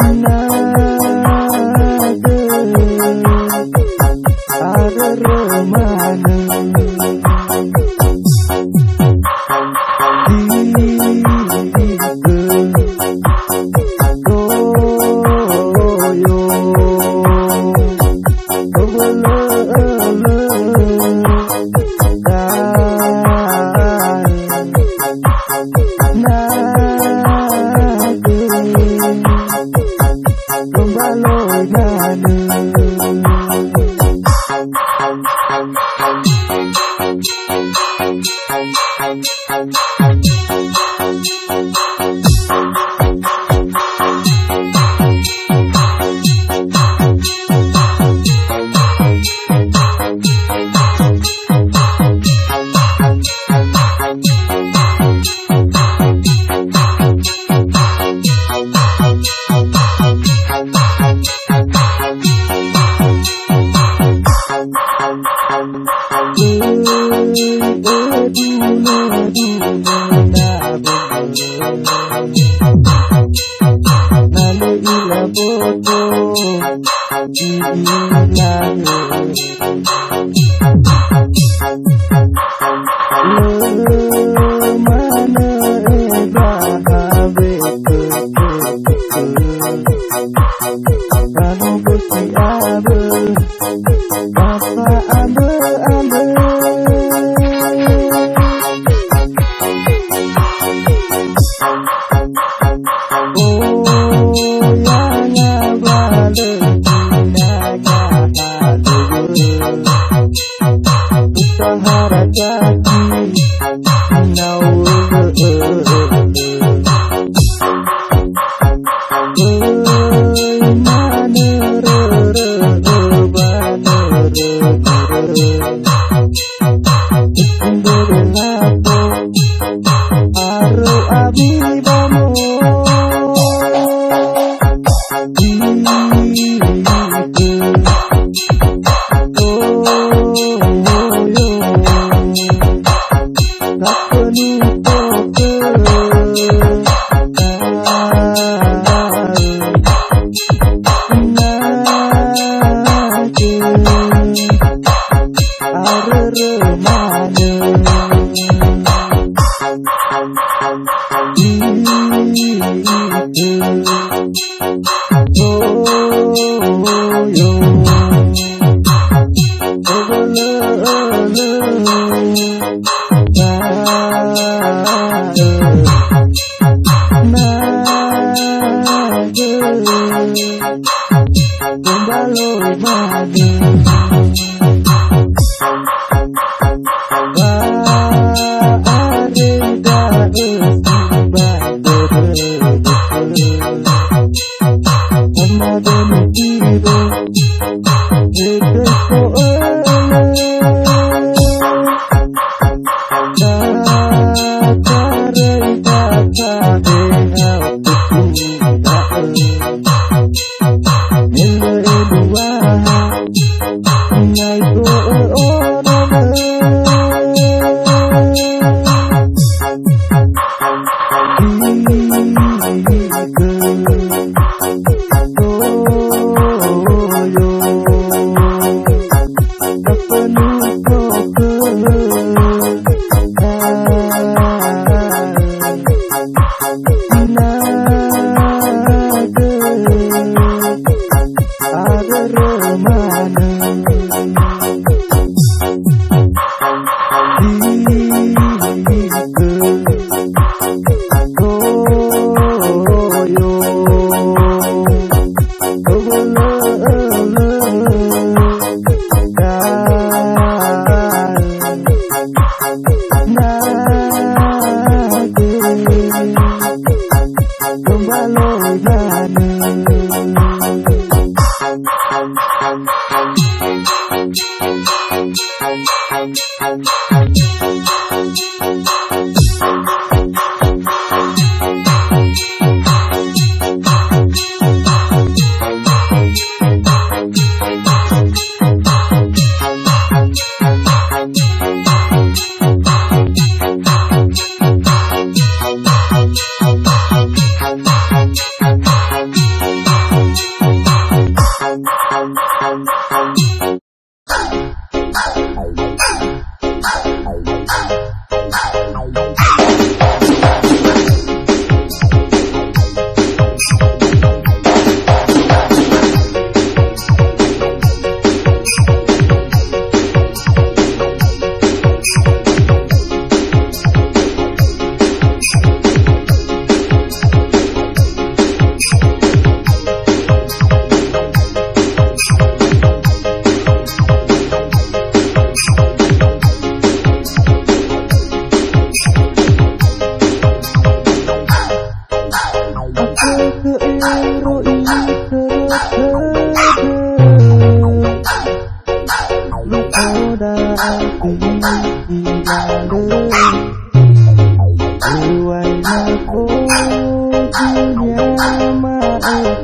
Mana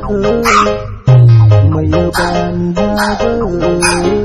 ơi mây ban đã vơi